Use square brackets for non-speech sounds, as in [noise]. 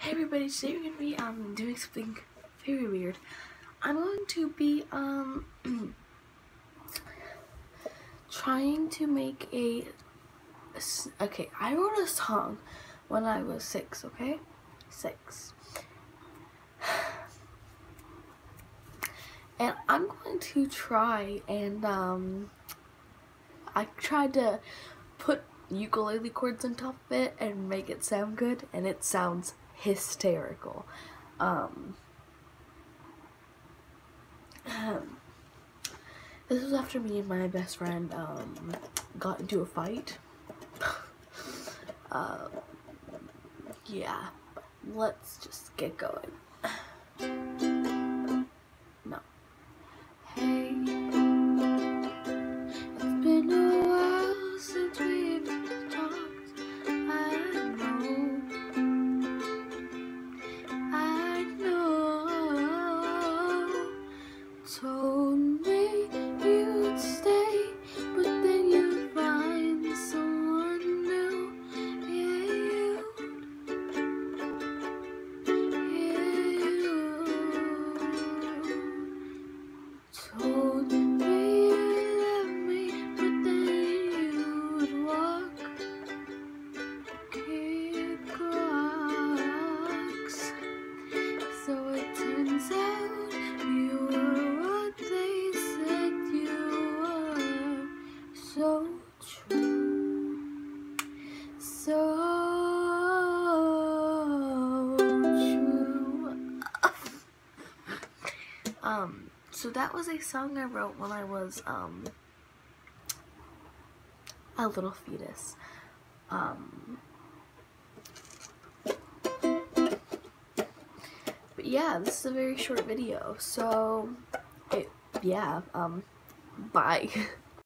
Hey everybody, today we're going to be um, doing something very weird. I'm going to be um, [clears throat] trying to make a, okay, I wrote a song when I was six, okay? Six. [sighs] And I'm going to try and um, I tried to put ukulele chords on top of it and make it sound good and it sounds hysterical. Um, this was after me and my best friend um, got into a fight. uh, [laughs] yeah, let's just get going. Um, so that was a song I wrote when I was um a little fetus. Um But yeah, this is a very short video, so it, yeah, um, bye. [laughs]